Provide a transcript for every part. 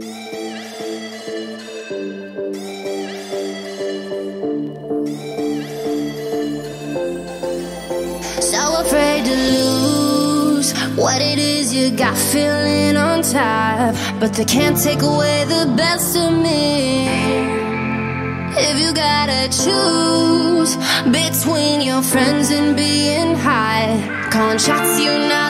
So afraid to lose what it is you got, feeling on top. But they can't take away the best of me. If you gotta choose between your friends and being high, contracts you not.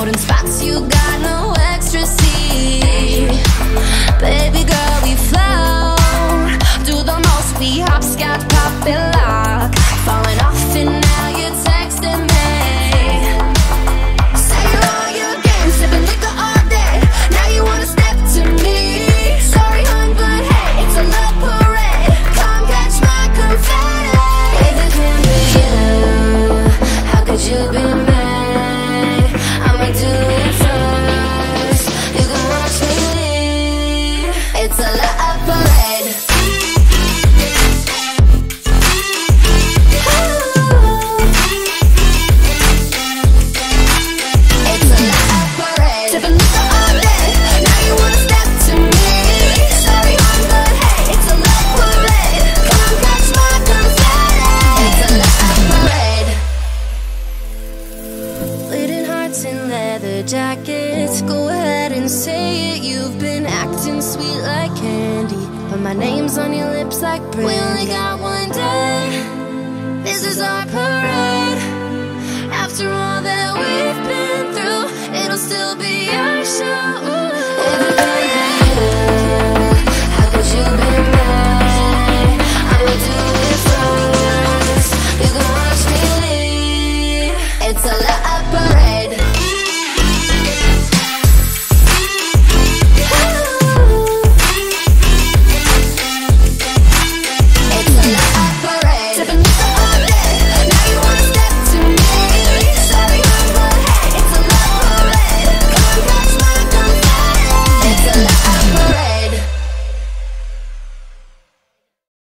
modern inspired. In leather jackets. Go ahead and say it, you've been acting sweet like candy But my name's on your lips like brandy We only got one day, this is our parade. After all that we've been through, it'll still be our show. It's a lot,